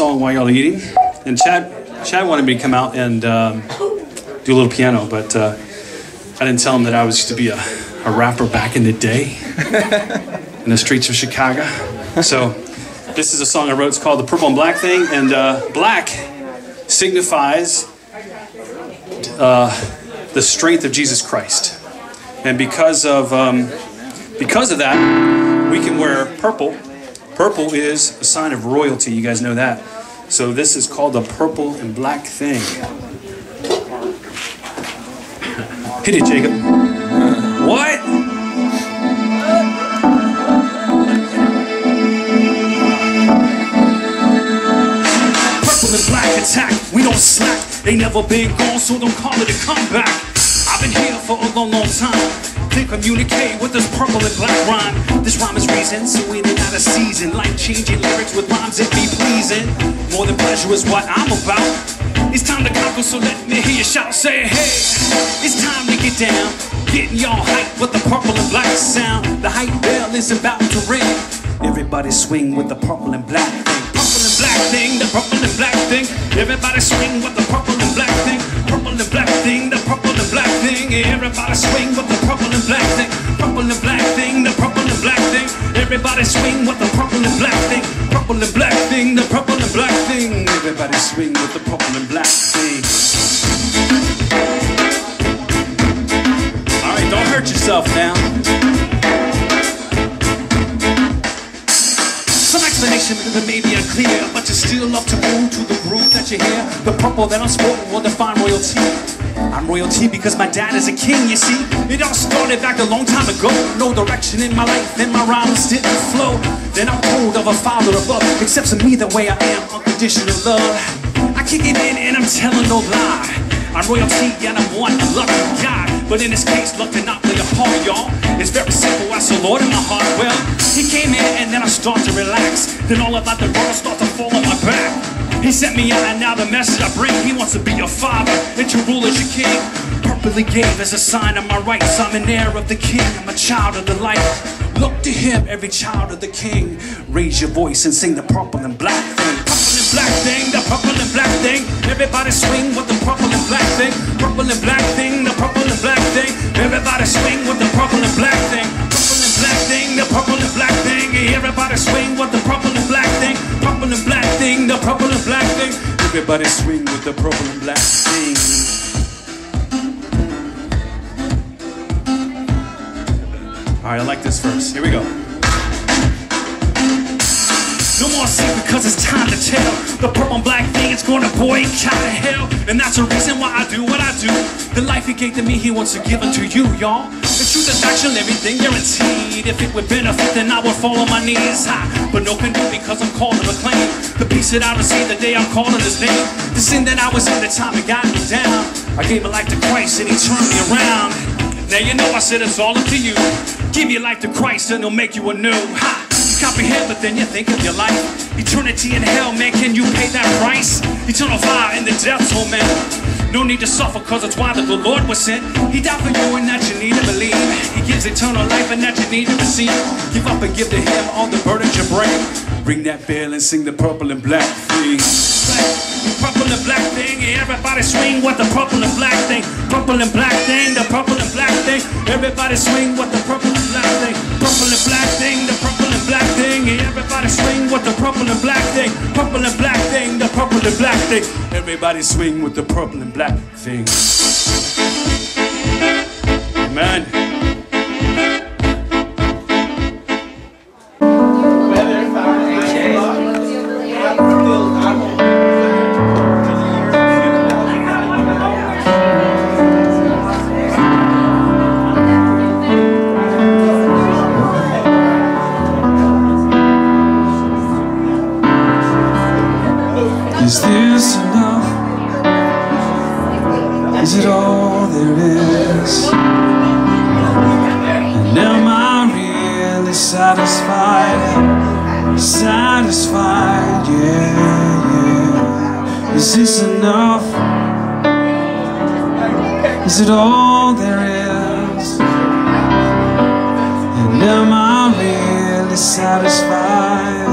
song while y'all are eating. And Chad, Chad wanted me to come out and um, do a little piano, but uh, I didn't tell him that I was used to be a, a rapper back in the day in the streets of Chicago. So this is a song I wrote. It's called "The Purple and Black Thing," and uh, black signifies uh, the strength of Jesus Christ. And because of um, because of that, we can wear purple. Purple is a sign of royalty. You guys know that. So this is called the purple and black thing. Hit it, Jacob. What? Purple and black attack. We don't slack. They never been gone, so don't call it a comeback. I've been here for a long, long time. Then communicate with this purple and black rhyme. This rhyme is reason, so in and out of season. Life changing lyrics with rhymes that be pleasing. More than pleasure is what I'm about. It's time to conquer, so let me hear you shout. Say, hey, it's time to get down. Getting y'all hype with the purple and black sound. The hype bell is about to ring. Everybody swing with the purple and black black thing, the purple and black thing. Everybody swing with the purple and black thing. Purple and black thing, the purple and black thing. Everybody swing with the purple and black thing. Purple and black thing, the purple and black thing. Everybody swing with the purple and black thing. Purple and black thing, the purple and black thing. Everybody swing with the purple and black thing. All right, don't hurt yourself now. Explanation that may be unclear, but you still love to move to the groove that you hear. The purple that I'm sporting will define royalty. I'm royalty because my dad is a king, you see. It all started back a long time ago. No direction in my life, and my rhymes didn't flow. Then I'm told of a father above, accepts me the way I am, unconditional love. I kick it in and I'm telling no lie. I'm royalty and I'm one lucky guy. But in this case, luck did not play a part, y'all. It's very simple, I saw Lord in my heart. Well, he came in and then I start to relax. Then all about the world start to fall on my back. He sent me out and now the message I bring, he wants to be your father and to rule as your king. Purposely gave as a sign of my rights. I'm an heir of the king, I'm a child of the light. Look to him, every child of the king. Raise your voice and sing the purple and black thing. Black thing, the purple and black thing. Everybody swing with the purple and black thing. Purple and black thing, the purple and black thing. Everybody swing with the purple and black thing. Purple and black thing, the purple and black thing. Everybody swing with the purple and black thing. Purple and black thing, the purple and black thing. Everybody swing with the purple and black thing. All right, I like this verse. Here we go. No more secret because it's time to tell. The purple and black thing is gonna boycott hell. And that's the reason why I do what I do. The life he gave to me, he wants to give unto you, y'all. The truth is action, everything guaranteed. If it would benefit, then I would fall on my knees high. But no can do because I'm called to proclaim. The peace that I received the day I'm calling his name. The sin that I was in, the time it got me down. I gave my life to Christ and he turned me around. Now you know I said it's all up to you. Give your life to Christ and he'll make you anew. Ha! Comprehend, but then you think of your life. Eternity in hell, man, can you pay that price? Eternal fire in the depths, oh man. No need to suffer, cause it's why that the Lord was sent. He died for you and that you need to believe. He gives eternal life and that you need to receive. Give up and give to him all the burdens you bring. Ring that bell and sing the purple and black thing. Purple and black thing, everybody swing with the purple and black thing. Purple and black thing, the purple and black thing. Everybody swing with the purple and black thing. Purple and black thing, the purple and black thing. Everybody swing with the purple and black thing. Purple and black thing, the purple and black thing. Everybody swing with the purple and black thing. Amen. satisfied, satisfied, yeah, yeah. Is this enough? Is it all there is? And am I really satisfied?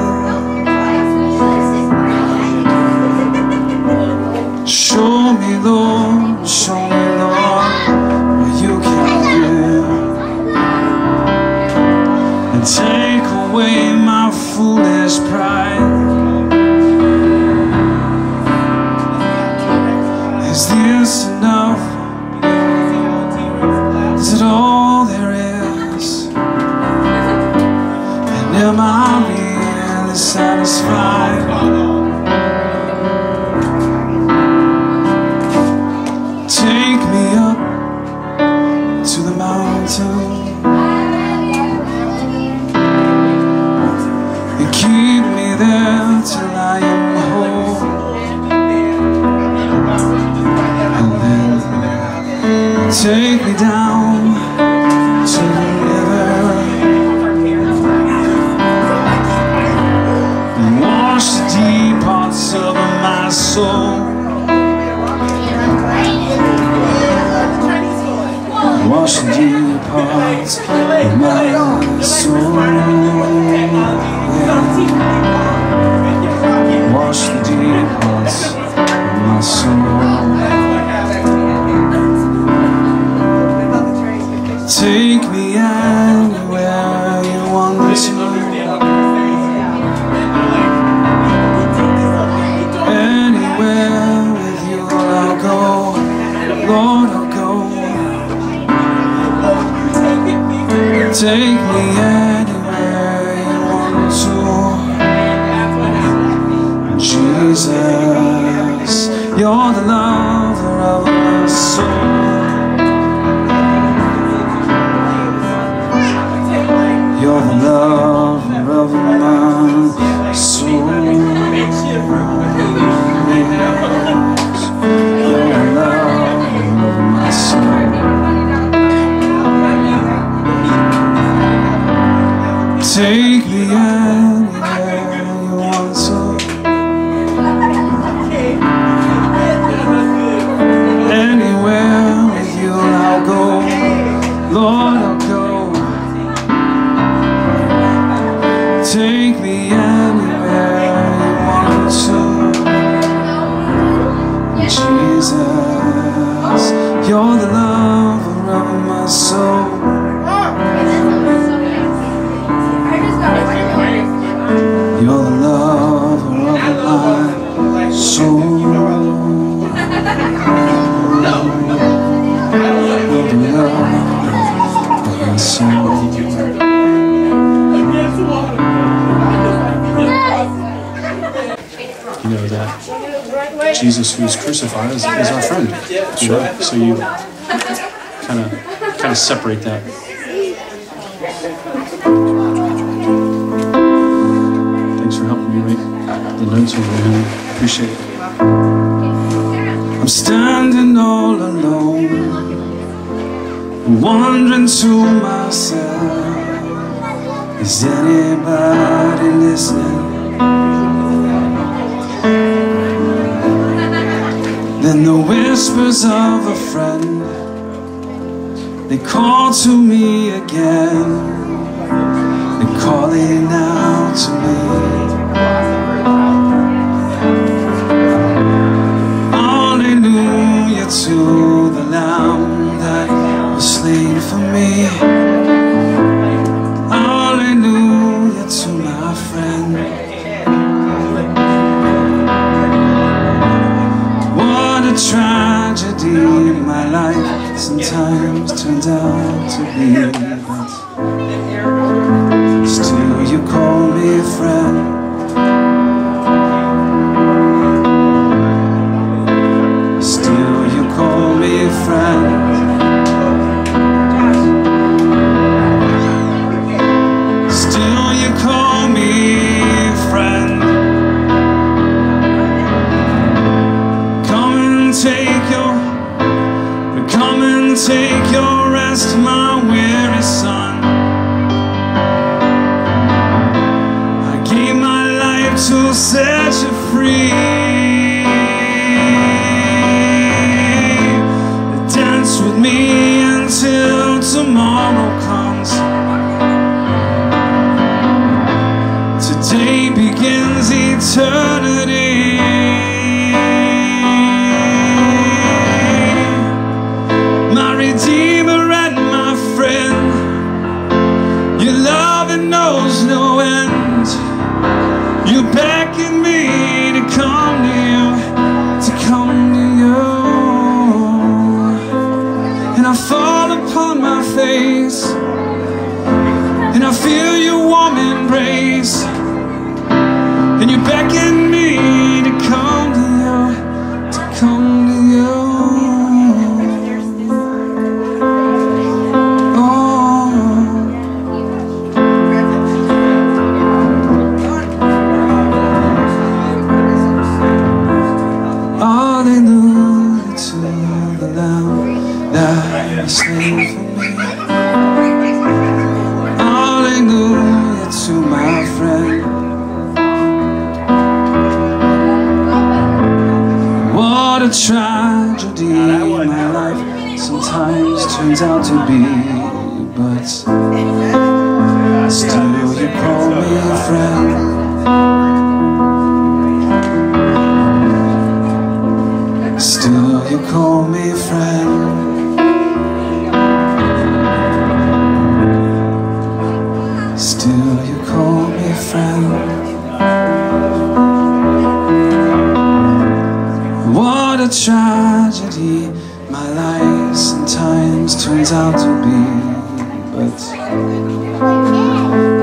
Show me, Lord, show To. take me anywhere you want to. Jesus, you're the lover of my soul. see Jesus who's crucified is, is our friend. You know? So you kind of kind of separate that. Thanks for helping me make the notes over. Appreciate it. I'm standing all alone, wondering to myself, is anybody listening? And the whispers of a friend They call to me again. They're calling out to me. free.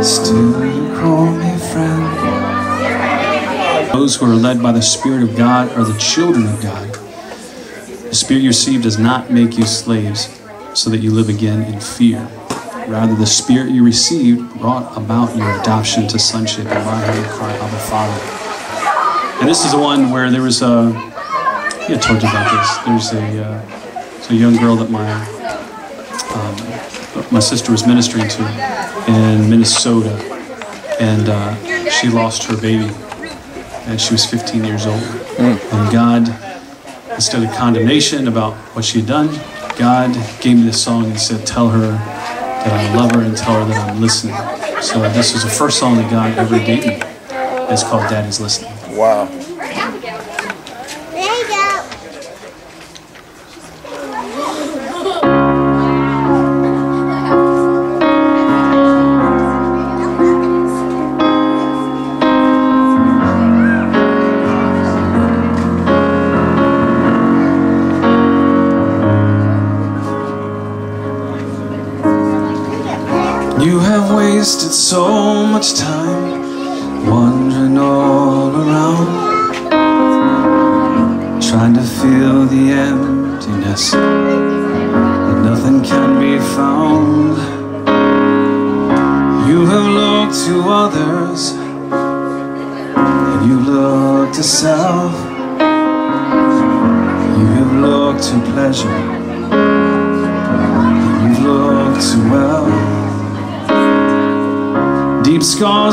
Still call me friend Those who are led by the Spirit of God are the children of God. The Spirit you receive does not make you slaves so that you live again in fear. Rather, the Spirit you received brought about your adoption to sonship, we cry, Abba, Father. And this is the one where there was a, yeah, I told you about this. There's a, uh, there's a young girl that my, um, my sister was ministering to in Minnesota, and uh, she lost her baby and she was 15 years old. And God, instead of condemnation about what she had done, God gave me this song and said, Tell her that I love her and tell her that I'm listening. So this was the first song that God ever gave me. It's called Daddy's Listening. Wow. Much time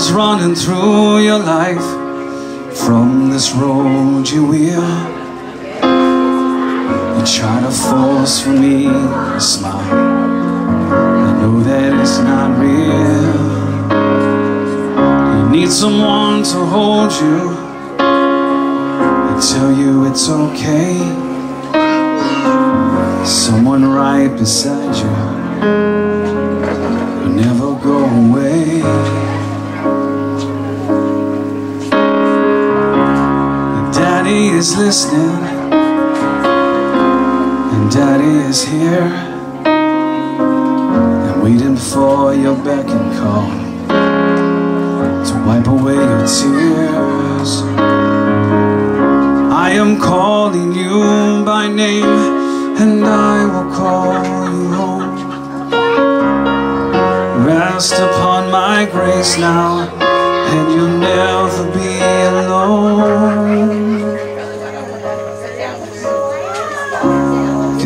scars running through your life from this road you wheel. You try to force for me a smile. I know that it's not real. You need someone to hold you and tell you it's okay. Someone right beside you will never go away. Is listening, and Daddy is here, and waiting for your beck and call to wipe away your tears. I am calling you by name, and I will call you home. Rest upon my grace now, and you'll never be alone.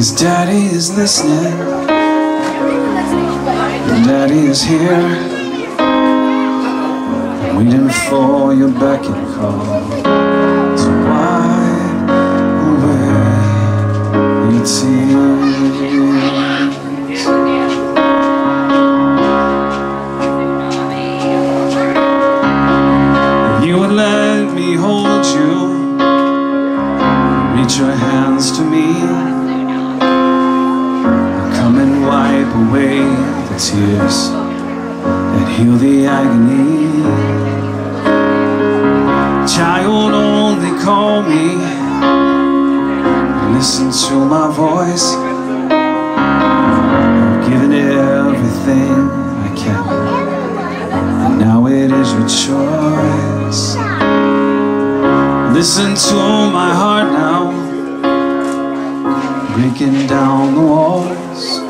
Cause Daddy is listening, Daddy is here, waiting for your beck and call. To wipe away? Your tears. tears that heal the agony. Child, only call me, listen to my voice. I've given everything I can, and now it is your choice. Listen to my heart now, breaking down the walls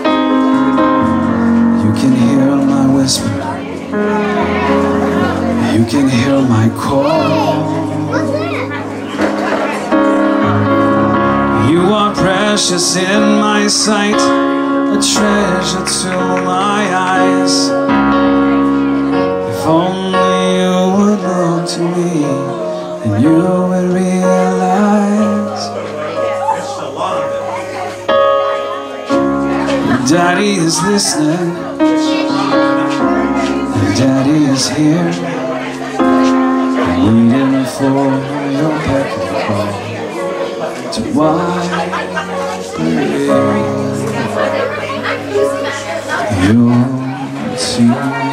can hear my whisper. You can hear my call. You are precious in my sight, a treasure to my eyes. If only you would look to me, and you would realize. Daddy is listening is here Waiting for your back beckon call To wipe. It You see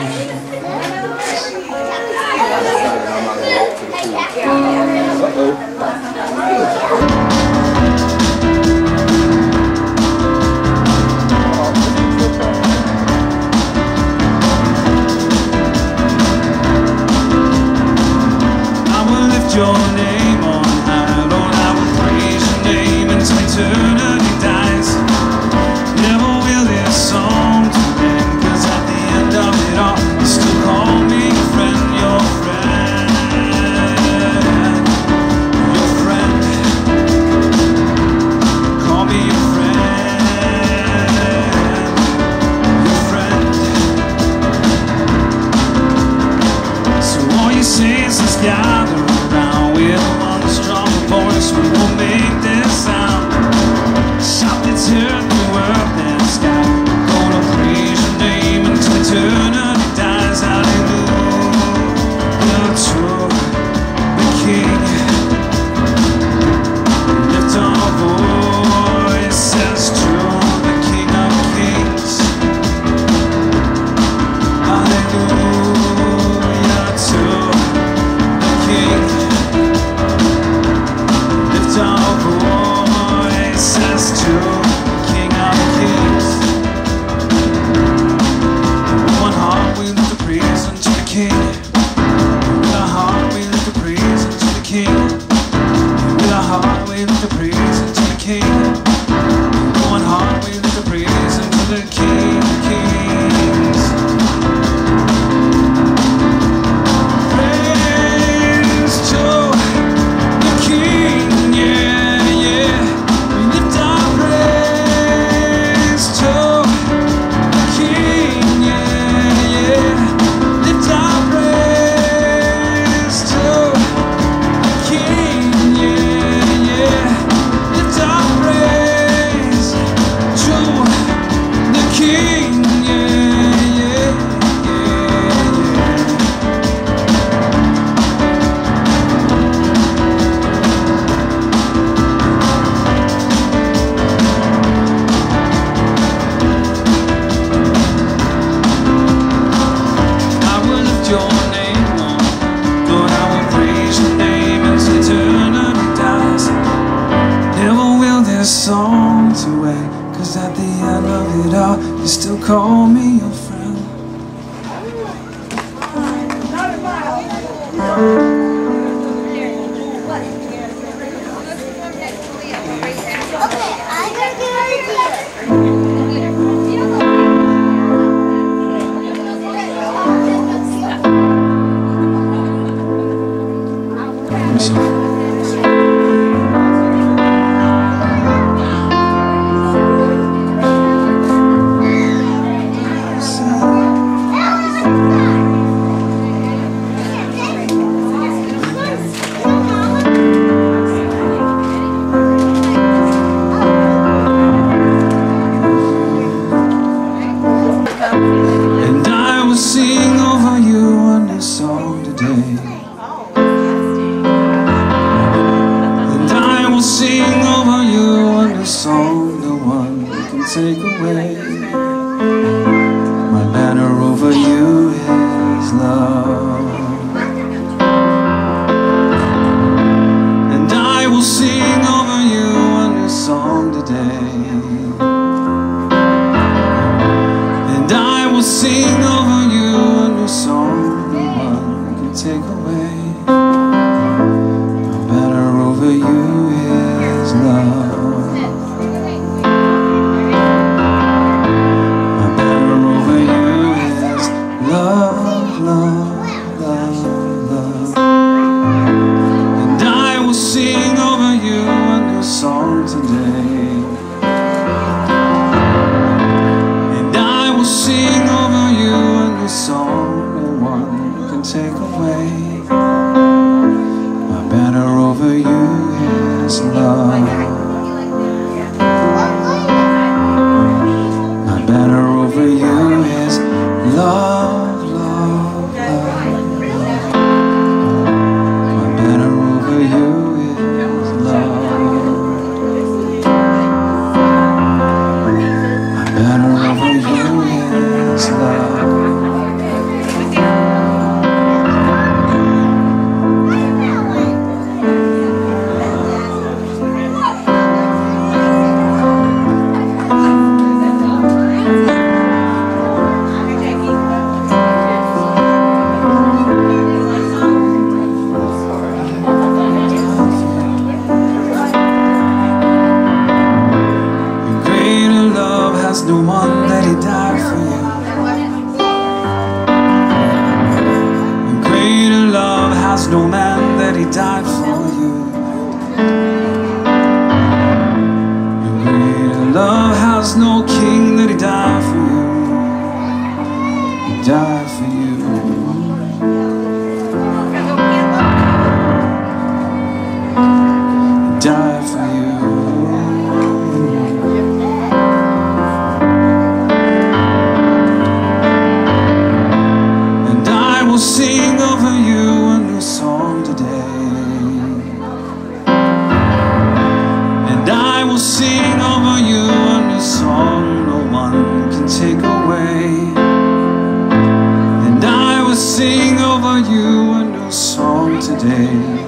you a new song today.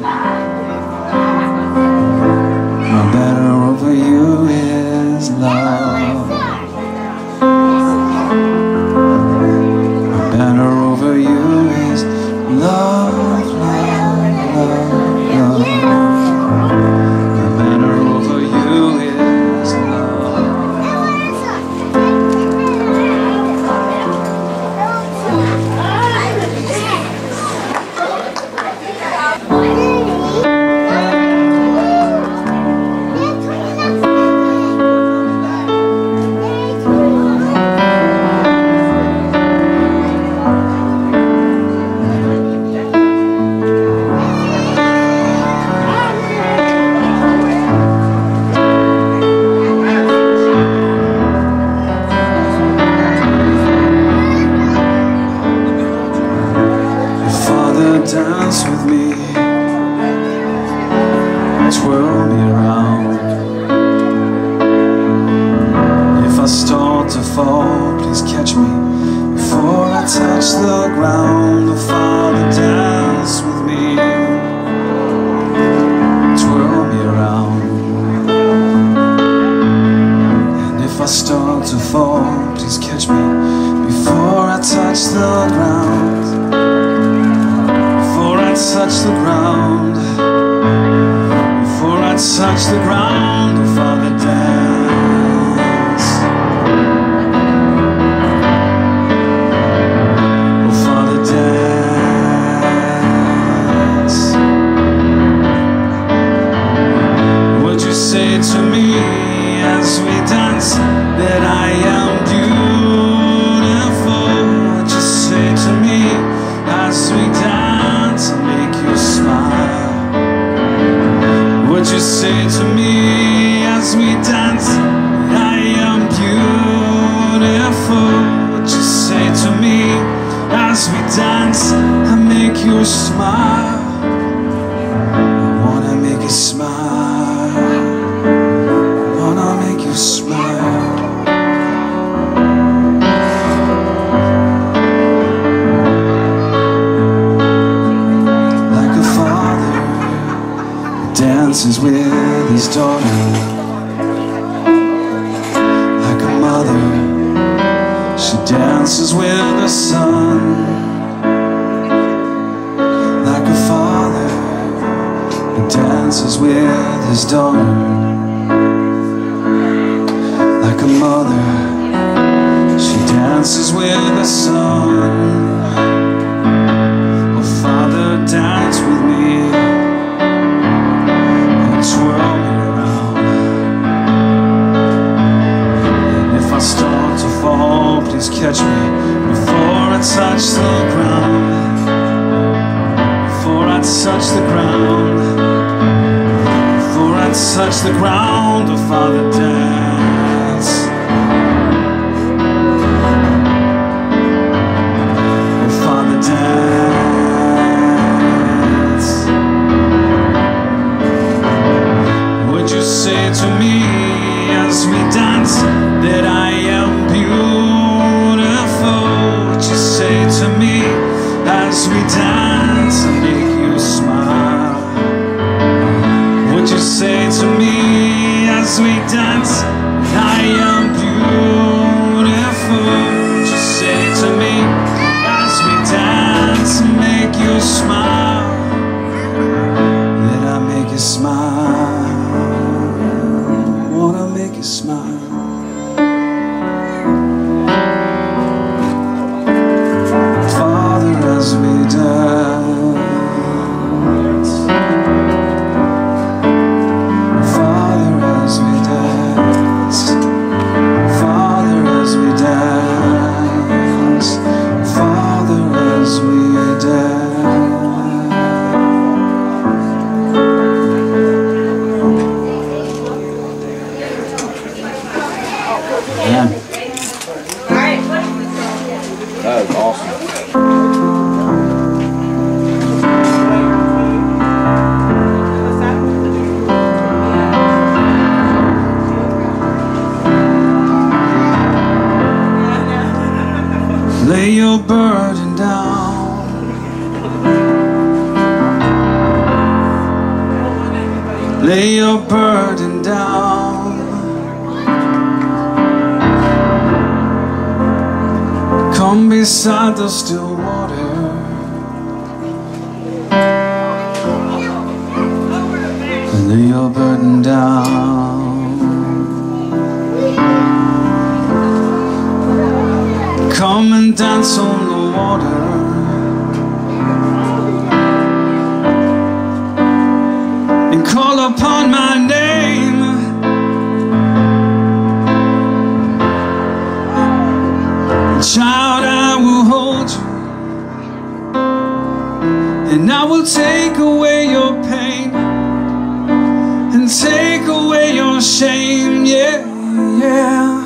dance with me. Twirl me around. If I start to fall, please catch me. Before I touch the ground If I dance with me. Twirl me around. And if I start to fall, please catch me. Before I touch the ground touch the ground. Before I touch the ground. say to me as we dance I am beautiful. Just say to me as we dance I make you smile. Your burden down. Come beside the still water. And Lay your burden down. Come and dance on call upon my name. Child, I will hold you. And I will take away your pain. And take away your shame. Yeah, yeah.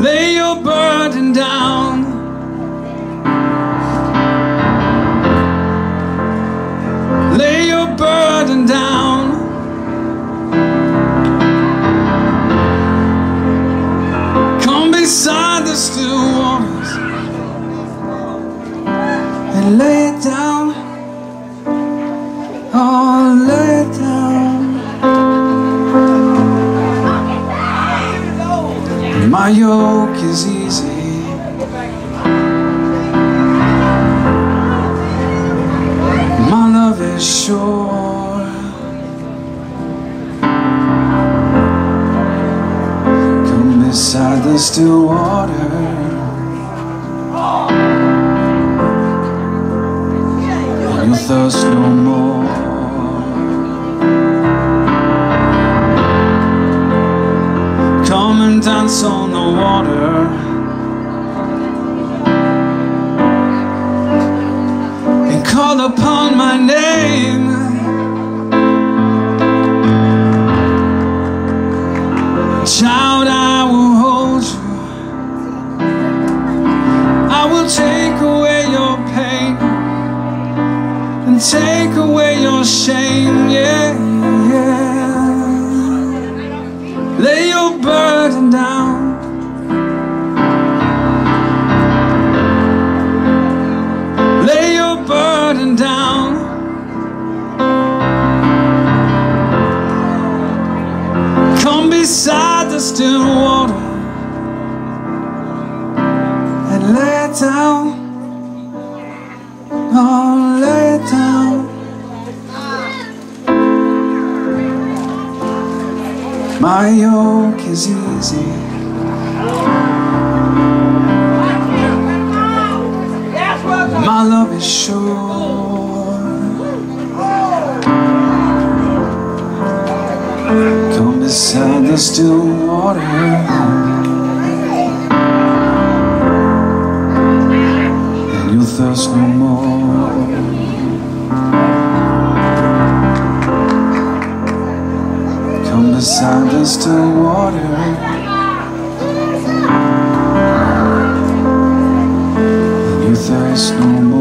Lay your burden call upon my name. Child, I will hold you. I will take away your pain and take away your shame. Yeah. My yoke is easy. My love is sure. Come beside the still water. And you'll thirst no more. Beside the still water. You thirst no more.